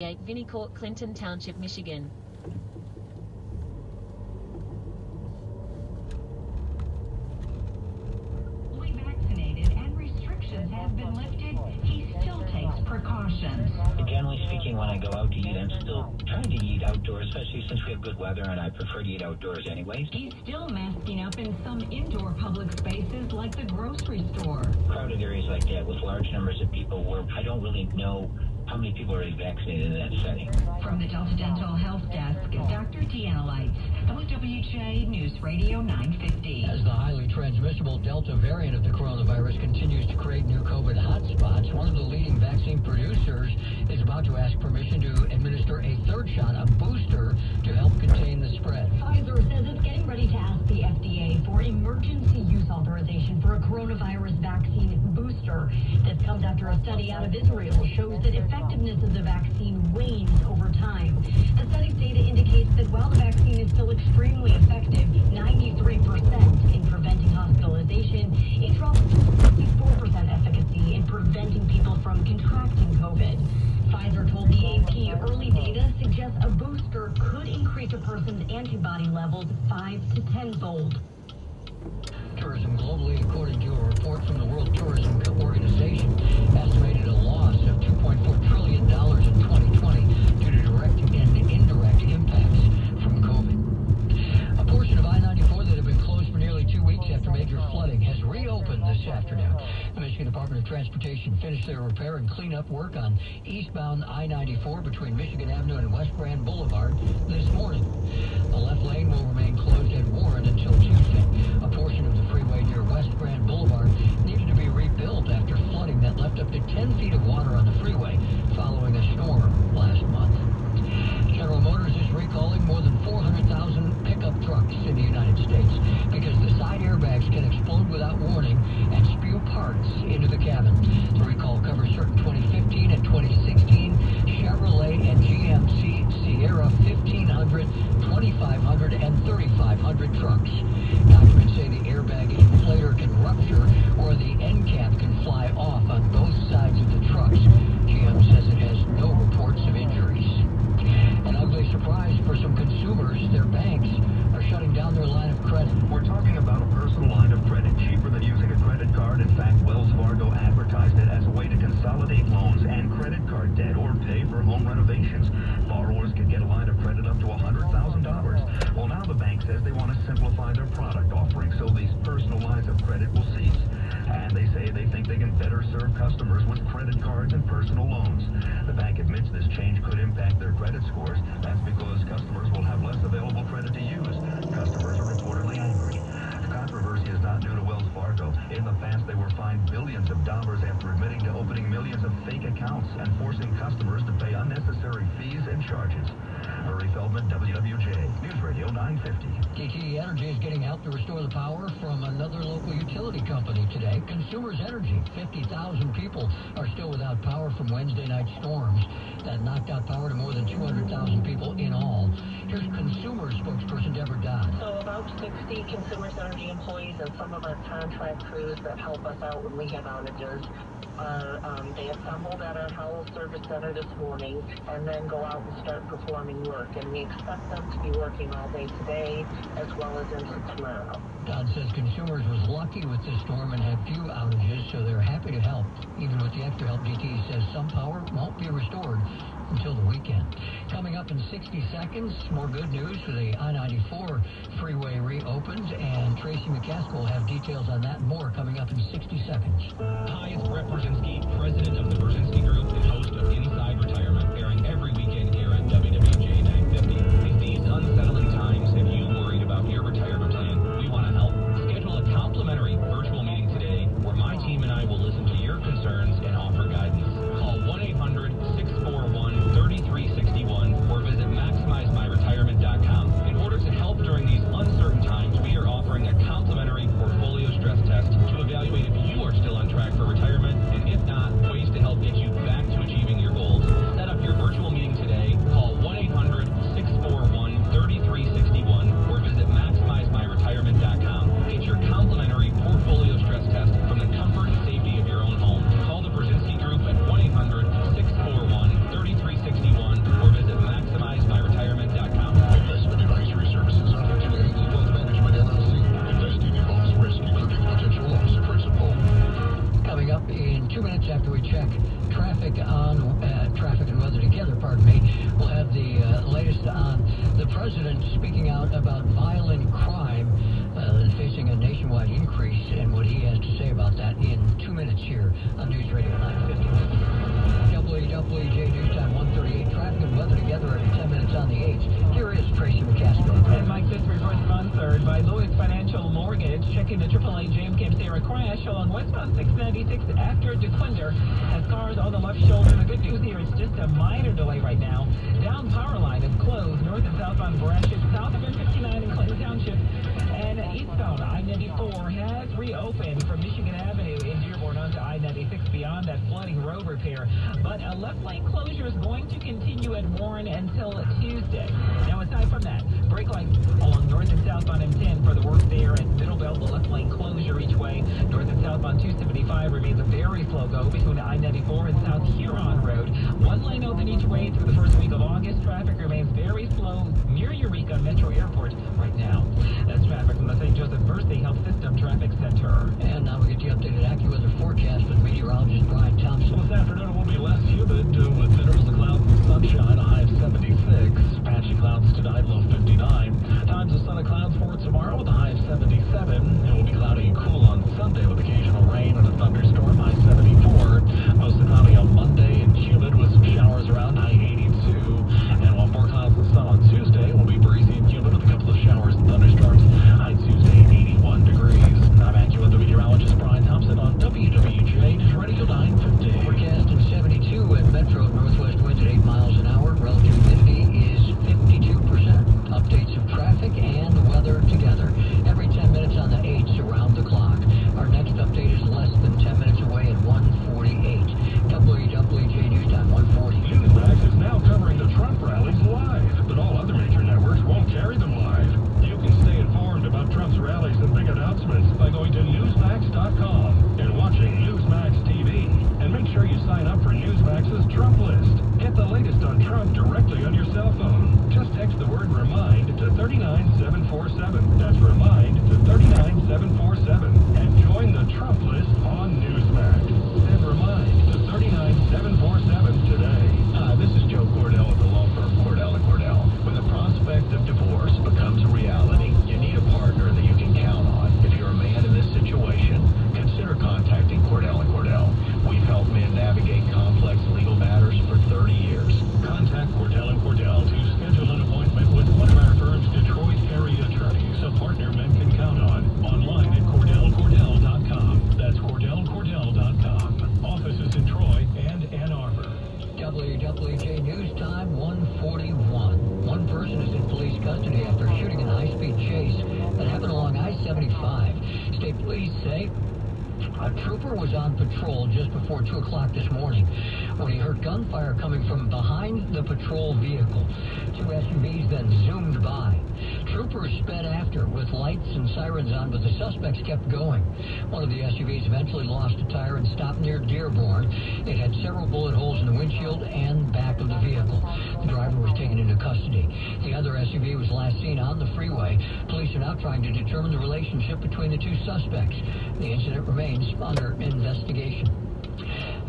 8 Vinnycourt, Clinton Township, Michigan. Fully vaccinated and restrictions have been lifted, he still takes precautions. Generally speaking, when I go out to eat, I'm still trying to eat outdoors, especially since we have good weather and I prefer to eat outdoors anyways. He's still masking up in some indoor public spaces like the grocery store. Crowded areas like that with large numbers of people where I don't really know how many people are already vaccinated in that setting. From the Delta Dental Health Desk, Dr. Deanna Lites, WWJ News Radio 950. As the highly transmissible Delta variant of the coronavirus continues to create new COVID hotspots, one of the leading vaccine producers is about to ask permission to administer a third shot, a booster, to after a study out of Israel shows that effectiveness of the vaccine wanes over time. The study's data indicates that while the vaccine is still extremely effective, 93% in preventing hospitalization, it drops to 64% efficacy in preventing people from contracting COVID. Pfizer told the AP early data suggests a booster could increase a person's antibody levels 5 to 10 fold. Tourism globally, according to a report from the World Tourism Organization, estimated a loss of $2.4 trillion in Transportation finished their repair and cleanup work on eastbound I-94 between Michigan Avenue and West Grand Boulevard this morning. The left lane will remain closed at Warren until Tuesday. A portion of the freeway near West Grand Boulevard needed to be rebuilt after flooding that left up to 10 feet of water on the freeway following a storm last month. General Motors is recalling more than 400,000 pickup trucks in the United States because the side airbags can explode without warning and spew parts into the cabin. The recall covers certain 2015 and 2016 Chevrolet and GMC Sierra 1500, 2500, and 3500 trucks. Documents say the airbag inflator can rupture or the end cap can fly off on both sides of the trucks. GM says it has no reports of injuries. An ugly surprise for some consumers. Their banks are shutting down their line of credit. We're talking about a personal line of credit cheaper than using a credit card. In fact, Wells Fargo advertised it as a way to consolidate loans and credit card debt or pay for home renovations. Borrowers could get a line of credit up to $100,000. Well, now the bank says they want to simplify their product offering so these personal lines of credit will cease. And they say they think they can better serve customers with credit cards and personal loans. The bank admits this change could impact their credit scores. That's because customers will have less available credit to use. Customers are reportedly angry. The controversy is not new to Wells Fargo. In the past, they were fined billions of dollars after admitting to opening millions of fake accounts and forcing customers to pay unnecessary fees and charges. Murray Feldman, WWJ, News Radio 950. DTE Energy is getting help to restore the power from another local utility company today. Consumers Energy. 50,000 people are still without power from Wednesday night storms that knocked out power to more than 200,000 people in all. Here's Consumers spokesperson Deborah Dodd. So about 60 Consumers Energy employees and some of our contract crews that help us out when we have outages. Uh, um, they assembled at our Howell Service Center this morning and then go out and start performing work. And we expect them to be working all day today as well as into tomorrow. Dodd says Consumers was lucky with this storm and had few outages, so they're happy to help. Even with the extra help, DT says some power won't be restored until the weekend. Coming up in 60 seconds, more good news the I-94 freeway reopens, and Tracy McCaskill will have details on that. More coming up in 60 seconds. Hi, it's Brett Brzezinski, president of the Brzezinski Group and host of Inside Retirement, two minutes after we check traffic on uh, traffic and weather together. Pardon me. We'll have the uh, latest on the president speaking out about violent crime uh, facing a nationwide increase, and what he has to say about that in two minutes here on News Radio 950. WWJ News Time 138. Traffic weather together every 10 minutes on the 8th. Here is Tracy McCaskill. And Mike, this reports on third by Lewis Financial Mortgage, checking the AAA James Camp Sarah crash along westbound 696 after Dequindre has cars on the left shoulder. The good news here is just a minor delay right now. Down power line is closed north and southbound branches south of M59 in Clinton Township. And eastbound I-94 has reopened from Michigan Avenue in Dearborn I-96 beyond that flooding road repair. But a left lane closure is going to continue at Warren until Tuesday. Now, aside from that, brake lights along north and southbound M10 for the work there at Middlebelt, the left lane closure each way. North and southbound 275 remains a very slow go between I-94 and South Huron Road. One lane open each way through the first week of August. Traffic remains very slow near Eureka Metro Airport right now. That's traffic from the St. Joseph Birthday Health System Traffic Center. And now we get the updated AccuWeather forecast with meteorologist Brian Thompson. Well, this afternoon police say a trooper was on patrol just before 2 o'clock this morning when he heard gunfire coming from behind the patrol vehicle. Two SUVs then zoomed by. Troopers sped after with lights and sirens on, but the suspects kept going. One of the SUVs eventually lost a tire and stopped near Dearborn. It had several bullet holes in the windshield and back of the vehicle. The driver was taken into. The other SUV was last seen on the freeway. Police are now trying to determine the relationship between the two suspects. The incident remains under investigation.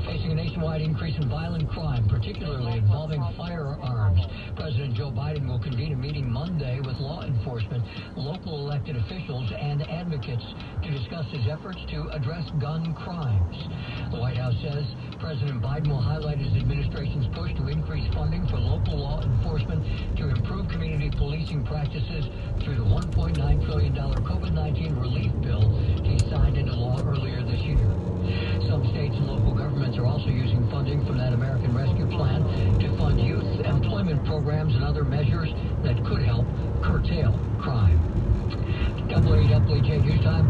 Facing a nationwide increase in violent crime, particularly involving firearms, President Joe Biden will convene a meeting Monday with law enforcement, local elected officials, and advocates to discuss his efforts to address gun crimes. The White House says President Biden will highlight his administration's push to increase funding for local law enforcement to improve community policing practices through the $1.9 trillion COVID-19 relief bill he signed into law earlier this year. Some states and local governments are also using funding from that American Rescue Plan to fund youth employment programs and other measures that could help curtail crime. WWJ News Time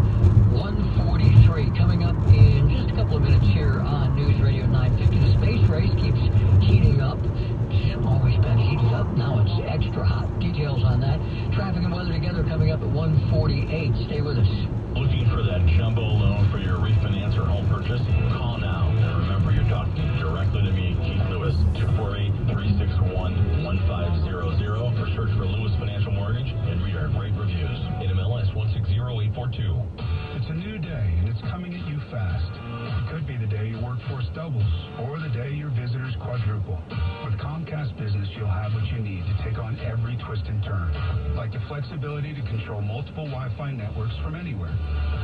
143 coming up in just a couple of minutes here on News Radio 950. The space race keeps heating up. Always been heated up. Now it's extra hot. Details on that. Traffic and weather together coming up at 148. Stay with us. Looking for that jumbo loan for your refinance or home purchase? Call now. And remember, you're talking directly to me, Keith Lewis, 248-361-1500, or search for Lewis Financial Mortgage and read our great reviews. NMLS 160842. Coming at you fast. It could be the day your workforce doubles, or the day your visitors quadruple. With Comcast Business, you'll have what you need to take on every twist and turn, like the flexibility to control multiple Wi-Fi networks from anywhere,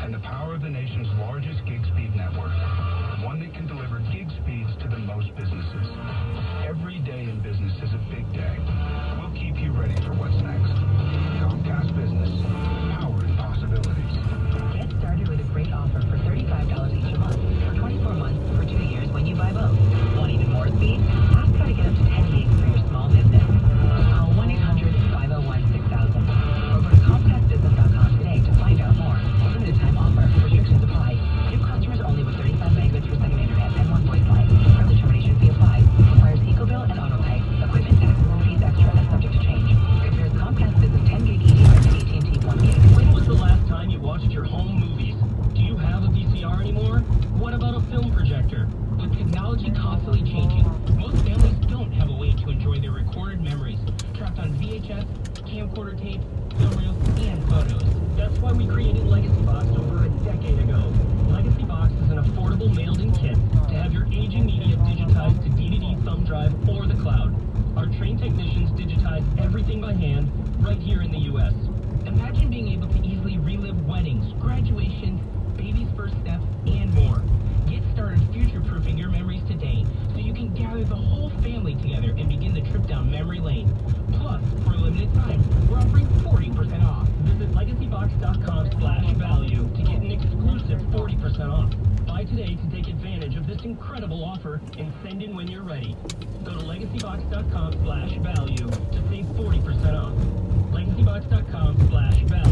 and the power of the nation's largest gig speed network, one that can deliver gig speeds to the most businesses. Every day in business is a big day. We'll keep you ready for what's next. Comcast Business, With technology constantly changing, most families don't have a way to enjoy their recorded memories, trapped on VHS, camcorder tape, film reels, and photos. That's why we created Legacy Box over a decade ago. Legacy Box is an affordable mailed-in kit to have your aging media digitized to DVD, thumb drive, or the cloud. Our trained technicians digitize everything by hand right here in the U.S. Imagine being able to easily relive weddings, graduations, baby's first steps, and more started future-proofing your memories today so you can gather the whole family together and begin the trip down memory lane. Plus, for a limited time, we're offering 40% off. Visit legacybox.com slash value to get an exclusive 40% off. Buy today to take advantage of this incredible offer and send in when you're ready. Go to legacybox.com slash value to save 40% off. legacybox.com slash value.